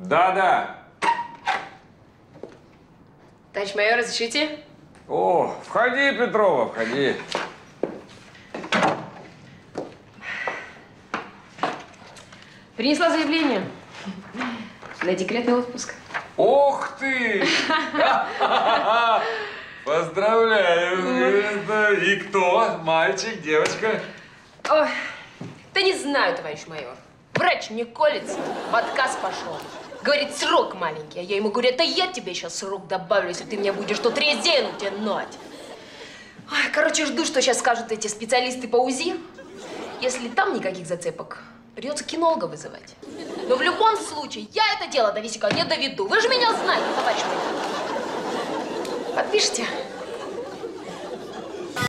Да-да. Товарищ майор, разрешите? О, входи, Петрова, входи. Принесла заявление на декретный отпуск. Ух ты! Поздравляю! Это И кто? Мальчик, девочка? Ой, да не знаю, товарищ майор. Врач не колется, в отказ пошел. Говорит, срок маленький. А я ему говорю, это я тебе сейчас срок добавлю, если ты мне будешь тут резину тянуть. Ой, короче, жду, что сейчас скажут эти специалисты по УЗИ. Если там никаких зацепок, придется кинолога вызывать. Но в любом случае, я это дело до висяка не доведу. Вы же меня знаете, товарищ майор. Подпишите?